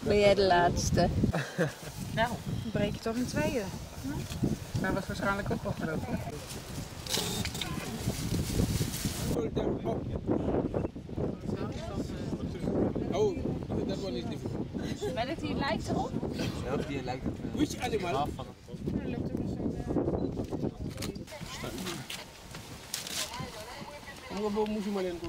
Ben jij de laatste? Nou, dan breek je toch in tweeën. Hij was waarschijnlijk ook wel groot. Oh, one is different. Welk die lijkt erop? Ja, die lijkt het Which animal? Ang babaw mo si Malen ko